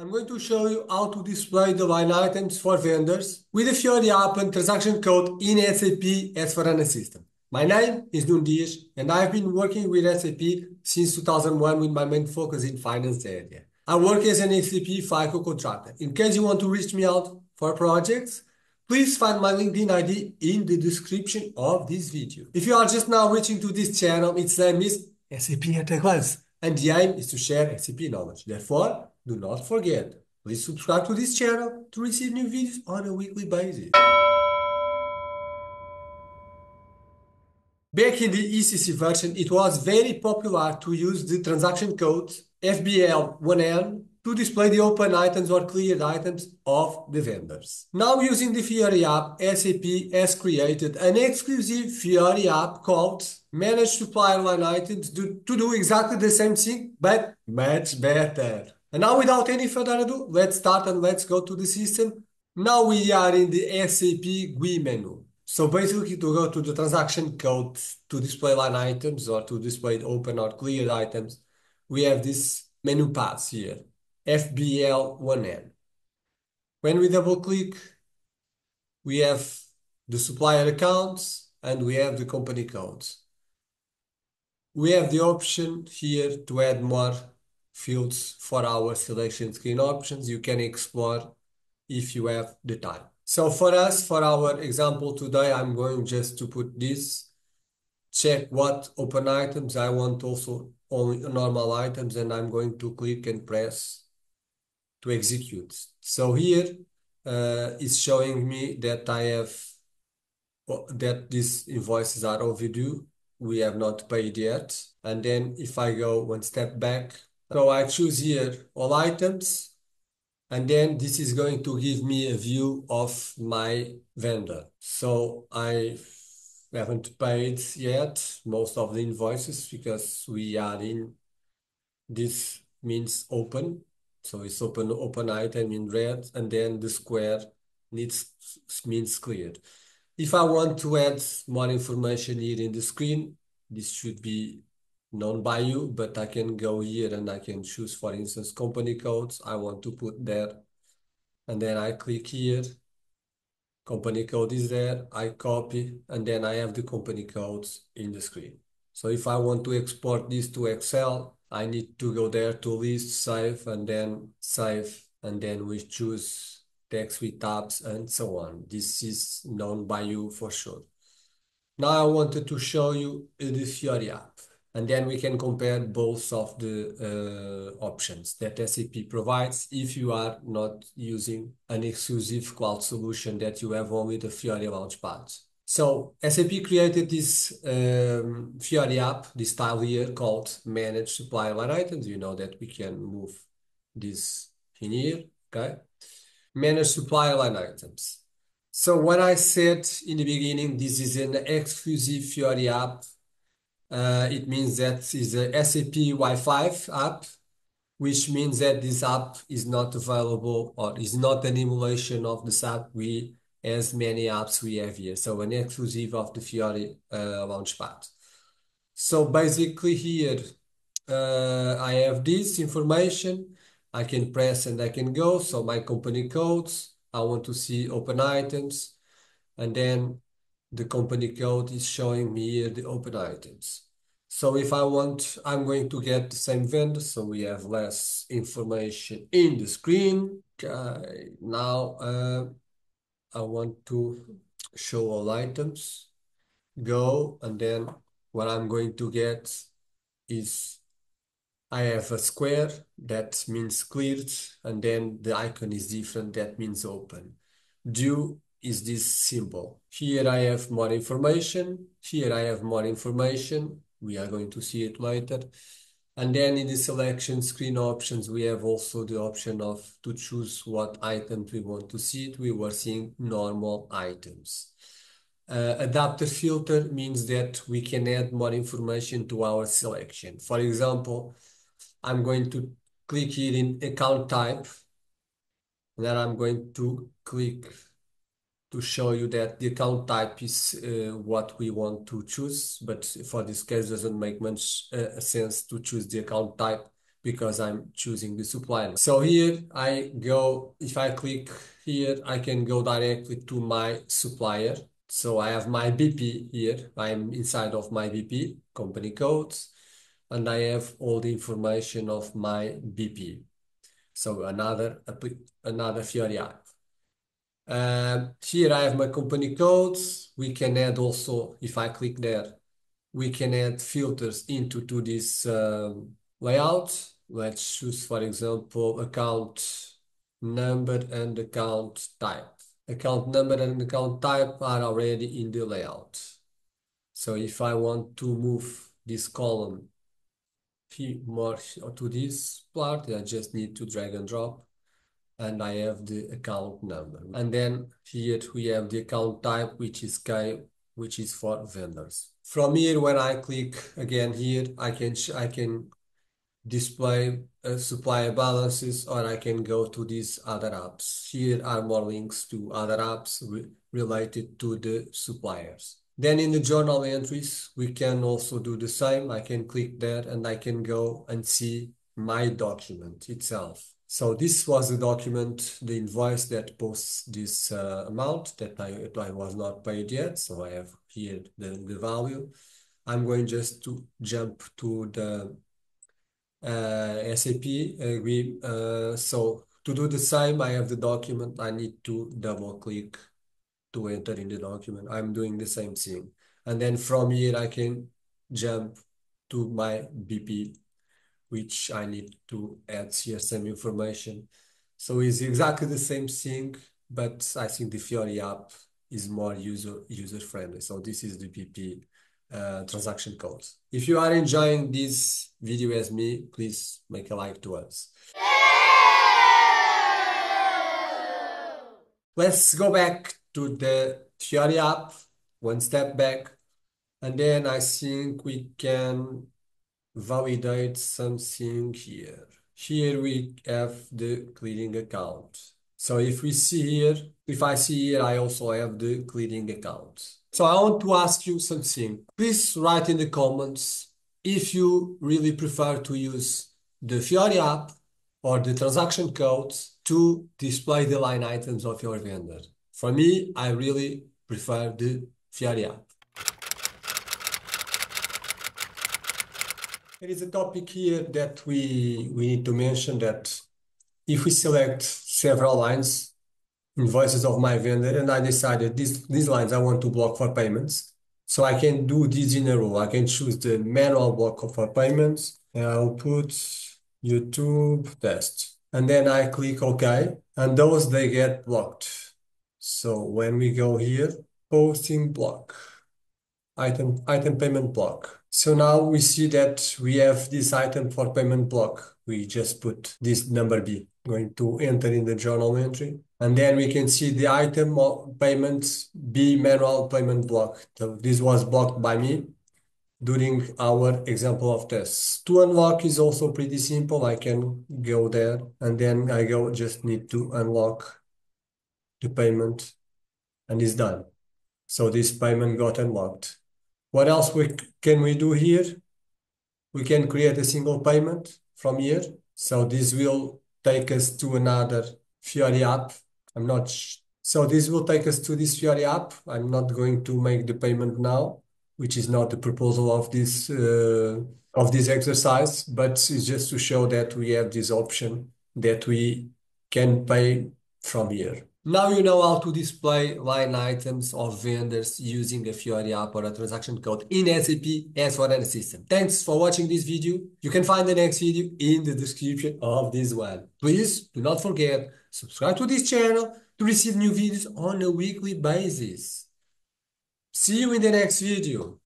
I'm going to show you how to display the line items for vendors with the Fiori app and transaction code in SAP S4HANA system. My name is Nuno Dias, and I've been working with SAP since 2001 with my main focus in finance area. I work as an SAP FICO contractor. In case you want to reach me out for projects, please find my LinkedIn ID in the description of this video. If you are just now reaching to this channel, its name is SAP at a glance, and the aim is to share SAP knowledge. Therefore, do not forget, please subscribe to this channel to receive new videos on a weekly basis. Back in the ECC version, it was very popular to use the transaction code FBL1N to display the open items or cleared items of the vendors. Now using the Fiori app, SAP has created an exclusive Fiori app called Manage Supplier Line Items to, to do exactly the same thing, but much better. And now without any further ado, let's start and let's go to the system. Now we are in the SAP GUI menu. So basically to go to the transaction code to display line items or to display open or cleared items, we have this menu paths here, FBL1N. When we double click, we have the supplier accounts and we have the company codes. We have the option here to add more fields for our selection screen options. You can explore if you have the time. So for us, for our example today, I'm going just to put this, check what open items I want also only normal items, and I'm going to click and press to execute. So here uh, it's showing me that I have that these invoices are overdue. We have not paid yet. And then if I go one step back, so I choose here all items and then this is going to give me a view of my vendor. So I haven't paid yet most of the invoices because we are in this means open. So it's open open item in red and then the square needs means cleared. If I want to add more information here in the screen, this should be known by you, but I can go here and I can choose, for instance, company codes. I want to put there. And then I click here. Company code is there. I copy and then I have the company codes in the screen. So if I want to export this to Excel, I need to go there to list, save, and then save. And then we choose text with tabs and so on. This is known by you for sure. Now I wanted to show you the Fiori app and then we can compare both of the uh, options that SAP provides if you are not using an exclusive cloud solution that you have only the Fiori Launchpad. So SAP created this um, Fiori app, this tile here called Manage Supply Line Items. You know that we can move this in here, okay? Manage Supplier Line Items. So what I said in the beginning, this is an exclusive Fiori app it means that is a SAP Y5 app, which means that this app is not available or is not an emulation of the SAP GUI as many apps we have here. So an exclusive of the Fiori uh, Launchpad. So basically here uh, I have this information. I can press and I can go. So my company codes. I want to see open items, and then the company code is showing me here the open items. So if I want, I'm going to get the same vendor, so we have less information in the screen. Okay, now uh, I want to show all items, go, and then what I'm going to get is I have a square that means cleared, and then the icon is different, that means open. Due is this symbol. Here I have more information. Here I have more information. We are going to see it later. And then in the selection screen options, we have also the option of to choose what items we want to see it. We were seeing normal items. Uh, adapter filter means that we can add more information to our selection. For example, I'm going to click here in account type. Then I'm going to click to show you that the account type is uh, what we want to choose, but for this case, doesn't make much uh, sense to choose the account type because I'm choosing the supplier. So here I go, if I click here, I can go directly to my supplier. So I have my BP here. I'm inside of my BP, company codes, and I have all the information of my BP. So another, another Fiori here I have my company codes. We can add also, if I click there, we can add filters into to this um, layout. Let's choose, for example, account number and account type. Account number and account type are already in the layout. So if I want to move this column more to this part, I just need to drag and drop and I have the account number. And then here we have the account type, which is K, which is for vendors. From here, when I click again here, I can I can display uh, supplier balances or I can go to these other apps. Here are more links to other apps re related to the suppliers. Then in the journal entries, we can also do the same. I can click there and I can go and see my document itself. So this was the document, the invoice that posts this uh, amount that I, I was not paid yet. So I have here the, the value. I'm going just to jump to the uh, SAP GUI. Uh, so to do the same, I have the document. I need to double click to enter in the document. I'm doing the same thing. And then from here, I can jump to my BP which I need to add here some information. So it's exactly the same thing, but I think the Fiori app is more user user friendly. So this is the BP uh, transaction code. If you are enjoying this video as me, please make a like to us. Let's go back to the Fiori app, one step back, and then I think we can validate something here. Here we have the clearing account. So if we see here, if I see here, I also have the clearing account. So I want to ask you something. Please write in the comments if you really prefer to use the Fiori app or the transaction codes to display the line items of your vendor. For me, I really prefer the Fiori app. There is a topic here that we, we need to mention that if we select several lines, invoices of my vendor, and I decided these, these lines I want to block for payments, so I can do this in a row. I can choose the manual block for payments, and I'll put YouTube test. And then I click OK, and those, they get blocked. So when we go here, posting block, item, item payment block. So now we see that we have this item for payment block. We just put this number B, going to enter in the journal entry. And then we can see the item of payments B manual payment block. So this was blocked by me during our example of tests. To unlock is also pretty simple. I can go there and then I go just need to unlock the payment and it's done. So this payment got unlocked. What else we can we do here? We can create a single payment from here. So this will take us to another Fiori app. I'm not so this will take us to this Fiori app. I'm not going to make the payment now, which is not the proposal of this uh, of this exercise, but it's just to show that we have this option that we can pay from here. Now you know how to display line items of vendors using a Fiori app or a transaction code in SAP S4HANA system. Thanks for watching this video. You can find the next video in the description of this one. Please do not forget, subscribe to this channel to receive new videos on a weekly basis. See you in the next video.